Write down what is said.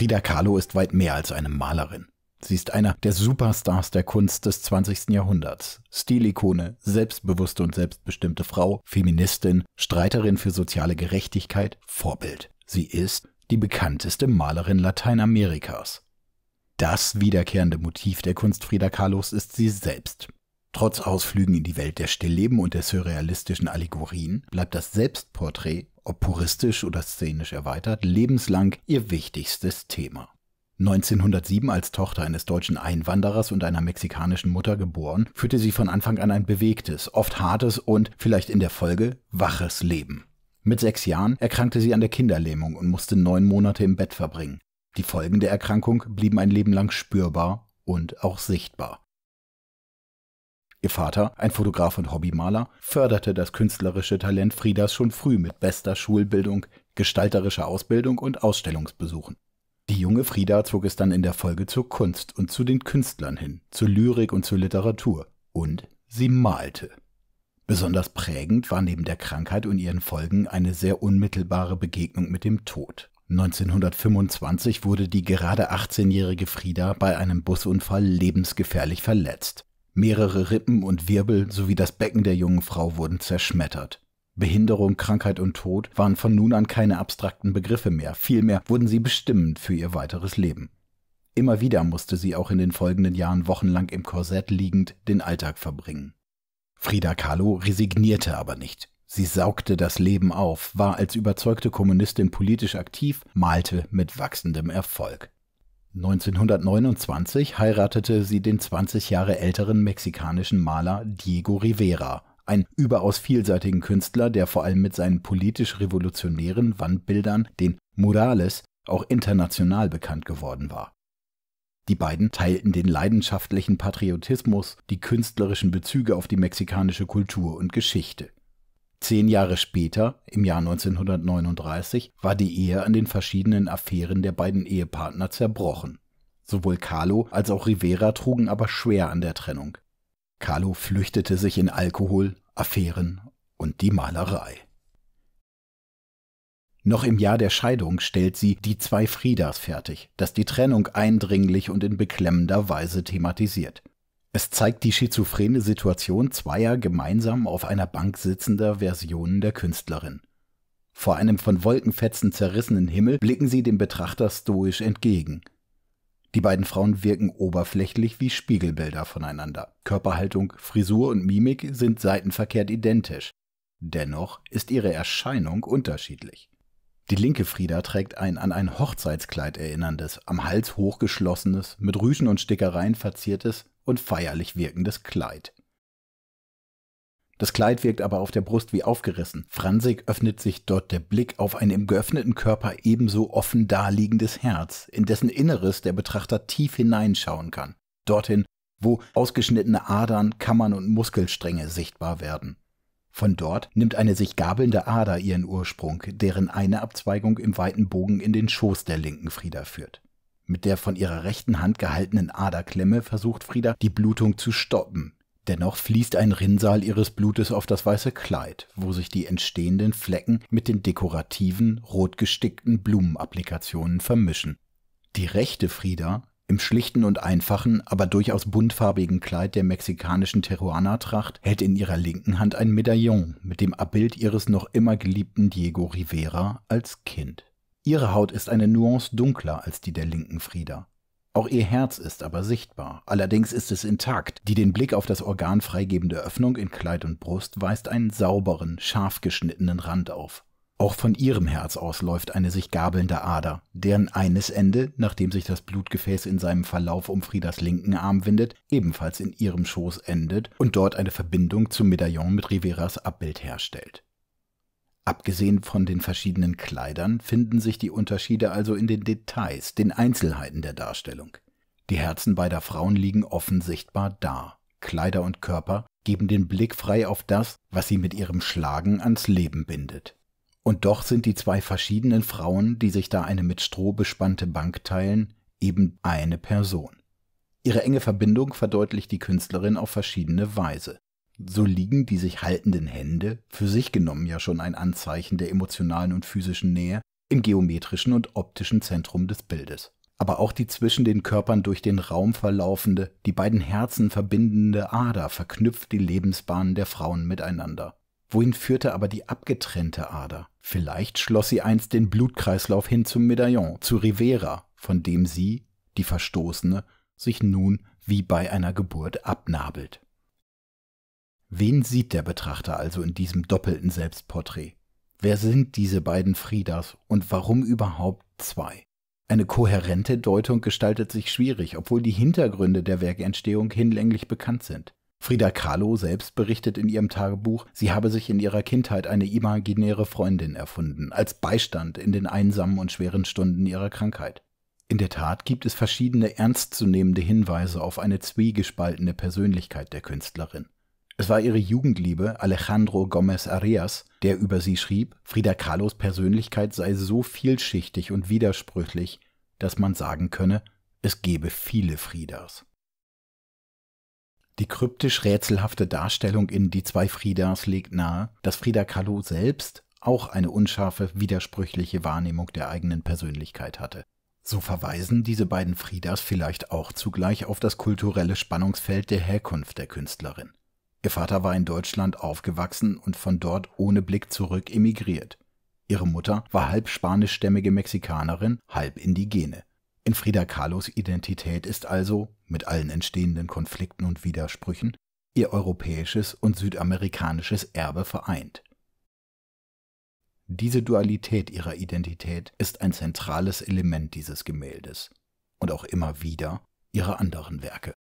Frida Kahlo ist weit mehr als eine Malerin. Sie ist einer der Superstars der Kunst des 20. Jahrhunderts. Stilikone, selbstbewusste und selbstbestimmte Frau, Feministin, Streiterin für soziale Gerechtigkeit, Vorbild. Sie ist die bekannteste Malerin Lateinamerikas. Das wiederkehrende Motiv der Kunst Frida Kahlos ist sie selbst. Trotz Ausflügen in die Welt der Stillleben und der surrealistischen Allegorien bleibt das Selbstporträt, ob puristisch oder szenisch erweitert, lebenslang ihr wichtigstes Thema. 1907 als Tochter eines deutschen Einwanderers und einer mexikanischen Mutter geboren, führte sie von Anfang an ein bewegtes, oft hartes und, vielleicht in der Folge, waches Leben. Mit sechs Jahren erkrankte sie an der Kinderlähmung und musste neun Monate im Bett verbringen. Die Folgen der Erkrankung blieben ein Leben lang spürbar und auch sichtbar. Ihr Vater, ein Fotograf und Hobbymaler, förderte das künstlerische Talent Friedas schon früh mit bester Schulbildung, gestalterischer Ausbildung und Ausstellungsbesuchen. Die junge Frieda zog es dann in der Folge zur Kunst und zu den Künstlern hin, zur Lyrik und zur Literatur. Und sie malte. Besonders prägend war neben der Krankheit und ihren Folgen eine sehr unmittelbare Begegnung mit dem Tod. 1925 wurde die gerade 18-jährige Frieda bei einem Busunfall lebensgefährlich verletzt. Mehrere Rippen und Wirbel sowie das Becken der jungen Frau wurden zerschmettert. Behinderung, Krankheit und Tod waren von nun an keine abstrakten Begriffe mehr, vielmehr wurden sie bestimmend für ihr weiteres Leben. Immer wieder musste sie auch in den folgenden Jahren wochenlang im Korsett liegend den Alltag verbringen. Frida Kahlo resignierte aber nicht. Sie saugte das Leben auf, war als überzeugte Kommunistin politisch aktiv, malte mit wachsendem Erfolg. 1929 heiratete sie den 20 Jahre älteren mexikanischen Maler Diego Rivera, ein überaus vielseitigen Künstler, der vor allem mit seinen politisch revolutionären Wandbildern, den Murales, auch international bekannt geworden war. Die beiden teilten den leidenschaftlichen Patriotismus, die künstlerischen Bezüge auf die mexikanische Kultur und Geschichte. Zehn Jahre später, im Jahr 1939, war die Ehe an den verschiedenen Affären der beiden Ehepartner zerbrochen. Sowohl Carlo als auch Rivera trugen aber schwer an der Trennung. Carlo flüchtete sich in Alkohol, Affären und die Malerei. Noch im Jahr der Scheidung stellt sie Die zwei Friedas fertig, das die Trennung eindringlich und in beklemmender Weise thematisiert. Es zeigt die schizophrene Situation zweier gemeinsam auf einer Bank sitzender Versionen der Künstlerin. Vor einem von Wolkenfetzen zerrissenen Himmel blicken sie dem Betrachter stoisch entgegen – die beiden Frauen wirken oberflächlich wie Spiegelbilder voneinander. Körperhaltung, Frisur und Mimik sind seitenverkehrt identisch. Dennoch ist ihre Erscheinung unterschiedlich. Die linke Frieda trägt ein an ein Hochzeitskleid erinnerndes, am Hals hochgeschlossenes, mit Rüschen und Stickereien verziertes und feierlich wirkendes Kleid. Das Kleid wirkt aber auf der Brust wie aufgerissen. Fransig öffnet sich dort der Blick auf ein im geöffneten Körper ebenso offen daliegendes Herz, in dessen Inneres der Betrachter tief hineinschauen kann. Dorthin, wo ausgeschnittene Adern, Kammern und Muskelstränge sichtbar werden. Von dort nimmt eine sich gabelnde Ader ihren Ursprung, deren eine Abzweigung im weiten Bogen in den Schoß der linken Frieda führt. Mit der von ihrer rechten Hand gehaltenen Aderklemme versucht Frieda, die Blutung zu stoppen, Dennoch fließt ein Rinnsal ihres Blutes auf das weiße Kleid, wo sich die entstehenden Flecken mit den dekorativen, rot gestickten Blumenapplikationen vermischen. Die rechte Frieda, im schlichten und einfachen, aber durchaus buntfarbigen Kleid der mexikanischen Teruana-Tracht, hält in ihrer linken Hand ein Medaillon mit dem Abbild ihres noch immer geliebten Diego Rivera als Kind. Ihre Haut ist eine Nuance dunkler als die der linken Frieda. Auch ihr Herz ist aber sichtbar. Allerdings ist es intakt. Die den Blick auf das Organ freigebende Öffnung in Kleid und Brust weist einen sauberen, scharf geschnittenen Rand auf. Auch von ihrem Herz aus läuft eine sich gabelnde Ader, deren eines Ende, nachdem sich das Blutgefäß in seinem Verlauf um Friedas linken Arm windet, ebenfalls in ihrem Schoß endet und dort eine Verbindung zum Medaillon mit Riveras Abbild herstellt. Abgesehen von den verschiedenen Kleidern finden sich die Unterschiede also in den Details, den Einzelheiten der Darstellung. Die Herzen beider Frauen liegen offen sichtbar da. Kleider und Körper geben den Blick frei auf das, was sie mit ihrem Schlagen ans Leben bindet. Und doch sind die zwei verschiedenen Frauen, die sich da eine mit Stroh bespannte Bank teilen, eben eine Person. Ihre enge Verbindung verdeutlicht die Künstlerin auf verschiedene Weise so liegen die sich haltenden Hände, für sich genommen ja schon ein Anzeichen der emotionalen und physischen Nähe, im geometrischen und optischen Zentrum des Bildes. Aber auch die zwischen den Körpern durch den Raum verlaufende, die beiden Herzen verbindende Ader verknüpft die Lebensbahnen der Frauen miteinander. Wohin führte aber die abgetrennte Ader? Vielleicht schloss sie einst den Blutkreislauf hin zum Medaillon, zu Rivera, von dem sie, die Verstoßene, sich nun wie bei einer Geburt abnabelt. Wen sieht der Betrachter also in diesem doppelten Selbstporträt? Wer sind diese beiden Friedas und warum überhaupt zwei? Eine kohärente Deutung gestaltet sich schwierig, obwohl die Hintergründe der Werkentstehung hinlänglich bekannt sind. Frida Kahlo selbst berichtet in ihrem Tagebuch, sie habe sich in ihrer Kindheit eine imaginäre Freundin erfunden, als Beistand in den einsamen und schweren Stunden ihrer Krankheit. In der Tat gibt es verschiedene ernstzunehmende Hinweise auf eine zwiegespaltene Persönlichkeit der Künstlerin. Es war ihre Jugendliebe Alejandro Gomez Arias, der über sie schrieb, Frida Kahlos Persönlichkeit sei so vielschichtig und widersprüchlich, dass man sagen könne, es gebe viele Friedas. Die kryptisch rätselhafte Darstellung in Die zwei Friedas legt nahe, dass Frida Kahlo selbst auch eine unscharfe, widersprüchliche Wahrnehmung der eigenen Persönlichkeit hatte. So verweisen diese beiden Friedas vielleicht auch zugleich auf das kulturelle Spannungsfeld der Herkunft der Künstlerin. Ihr Vater war in Deutschland aufgewachsen und von dort ohne Blick zurück emigriert. Ihre Mutter war halb spanischstämmige Mexikanerin, halb Indigene. In Frida Kahlos Identität ist also, mit allen entstehenden Konflikten und Widersprüchen, ihr europäisches und südamerikanisches Erbe vereint. Diese Dualität ihrer Identität ist ein zentrales Element dieses Gemäldes und auch immer wieder ihrer anderen Werke.